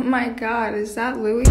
Oh my god, is that Louis?